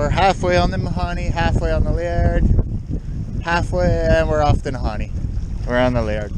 we're halfway on the Mahoney, halfway on the Laird, halfway, and we're off the Mahani. We're on the Laird.